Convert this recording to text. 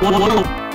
我我我我